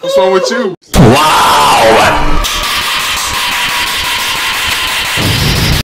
What's wrong with you? Wow!